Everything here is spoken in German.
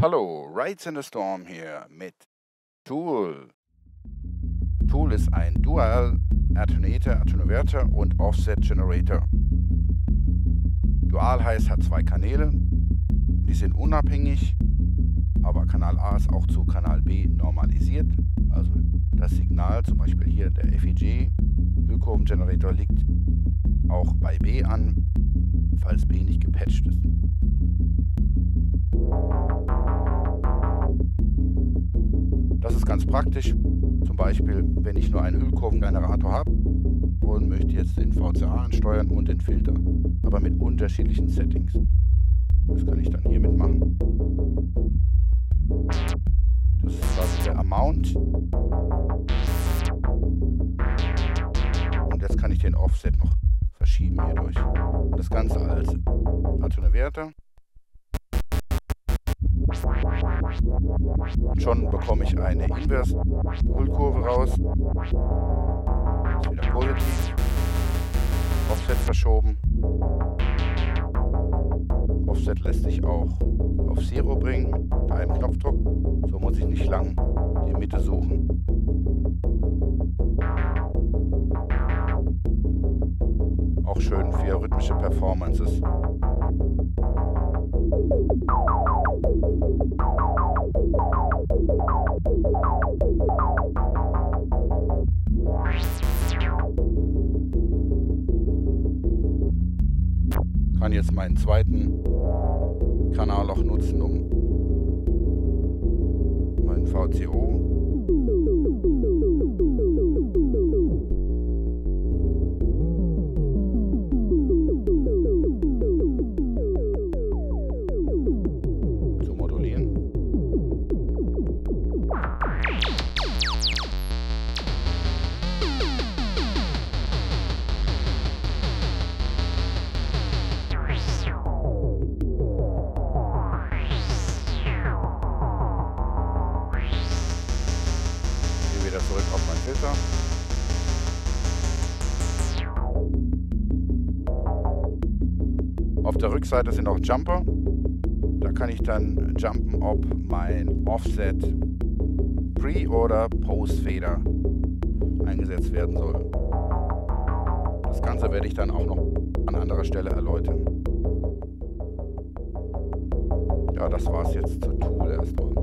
Lights in the Storm hier mit Tool. Tool ist ein Dual Attenuator, Attenuverter und Offset Generator. Dual heißt, hat zwei Kanäle. Die sind unabhängig, aber Kanal A ist auch zu Kanal B normalisiert. Also das Signal, zum Beispiel hier der FEG, Hüllkurvengenerator, liegt auch bei B an, falls B nicht gepatcht ist. Ganz praktisch. Zum Beispiel, wenn ich nur einen Hüllkurvengenerator habe und möchte jetzt den VCA ansteuern und den Filter, aber mit unterschiedlichen Settings. Das kann ich dann hiermit machen. Das ist quasi der Amount. Und jetzt kann ich den Offset noch verschieben hierdurch. Und das Ganze als Attenuverter. Und schon bekomme ich eine Invers-Nullkurve raus. Wieder positiv. Offset verschoben. Offset lässt sich auch auf Zero bringen, mit einem Knopfdruck. So muss ich nicht lang die Mitte suchen. Auch schön für rhythmische Performances. Kann jetzt meinen zweiten Kanal auch nutzen, um mein VCO Rückseite sind auch Jumper. Da kann ich dann jumpen, ob mein Offset Pre- oder Post-Fader eingesetzt werden soll. Das Ganze werde ich dann auch noch an anderer Stelle erläutern. Ja, das war es jetzt zu Tool erstmal.